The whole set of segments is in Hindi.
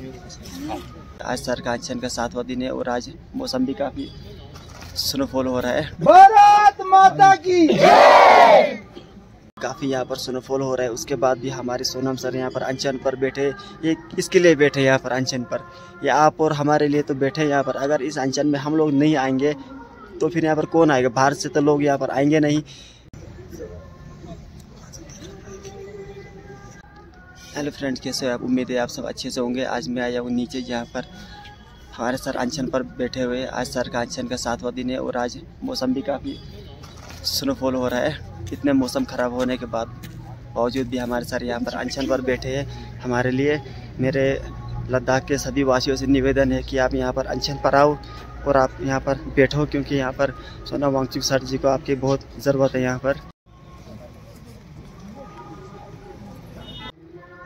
आज सर का अध्ययन का सातवां दिन है और आज मौसम भी काफ़ी स्नोफॉल हो रहा है। भारत माता की काफ़ी यहाँ पर स्नोफॉल हो रहा है। उसके बाद भी हमारे सोनम सर यहाँ पर अनशन पर बैठे ये किसके लिए बैठे यहाँ पर अनशन पर? ये आप और हमारे लिए तो बैठे यहाँ पर। अगर इस अनशन में हम लोग नहीं आएँगे तो फिर यहाँ पर कौन आएगा? बाहर से तो लोग यहाँ पर आएँगे नहीं। हेलो फ्रेंड्स, कैसे हो आप? उम्मीद है आप सब अच्छे से होंगे। आज मैं आया हूँ नीचे यहाँ पर हमारे सर अनशन पर बैठे हुए आज सर का अनशन का सातवां दिन है और आज मौसम भी काफ़ी स्नोफॉल हो रहा है। इतने मौसम ख़राब होने के बाद बावजूद भी हमारे सर यहाँ पर अनशन पर बैठे हैं। हमारे लिए मेरे लद्दाख के सभी वासियों से निवेदन है कि आप यहाँ पर अनशन पर आओ और आप यहाँ पर बैठो, क्योंकि यहाँ पर सोना वांगचुक सर जी को आपकी बहुत ज़रूरत है यहाँ पर।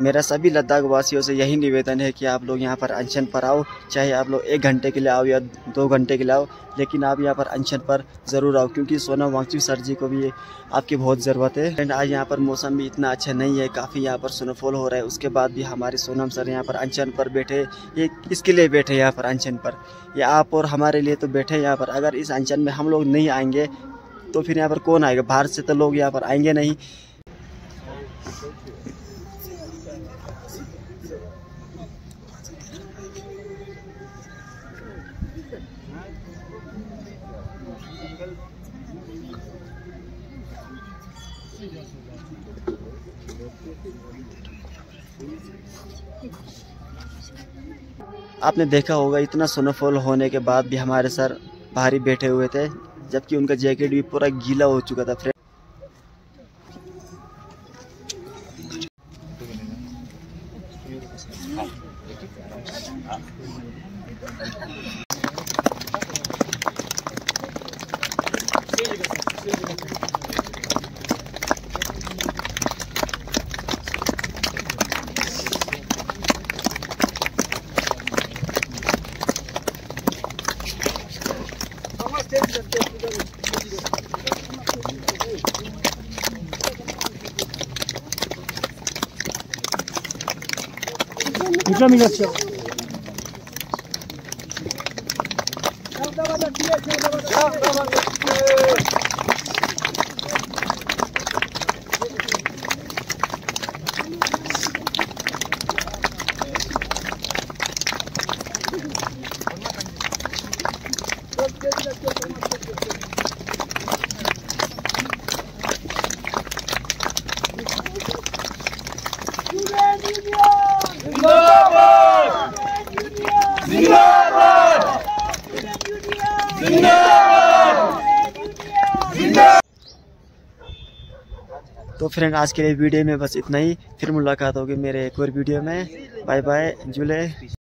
मेरा सभी लद्दाख वासियों से यही निवेदन है कि आप लोग यहाँ पर अनशन पर आओ, चाहे आप लोग एक घंटे के लिए आओ या दो घंटे के लिए आओ, लेकिन आप यहाँ पर अनशन पर ज़रूर आओ, क्योंकि सोना वांगचू सर जी को भी आपकी बहुत ज़रूरत है। एंड आज यहाँ पर मौसम भी इतना अच्छा नहीं है, काफ़ी यहाँ पर स्नोफॉल हो रहा है, उसके बाद भी हमारे सोनम सर यहाँ पर अनशन पर बैठे, ये किसके लिए बैठे यहाँ पर अनशन पर? ये आप और हमारे लिए तो बैठे यहाँ पर, अगर इस अनशन में हम लोग नहीं आएँगे तो फिर यहाँ पर कौन आएगा? बाहर से तो लोग यहाँ पर आएँगे नहीं। आपने देखा होगा, इतना स्नोफॉल होने के बाद भी हमारे सर बाहर बैठे हुए थे, जबकि उनका जैकेट भी पूरा गीला हो चुका था फ्रेंड 무점이 같죠. 자, 나가자, 뒤에, 자, 나가자, 자, 네. 나가자, 뒤에. तो फ्रेंड, आज के लिए वीडियो में बस इतना ही। फिर मुलाकात होगी मेरे एक और वीडियो में। बाय बाय, जुले।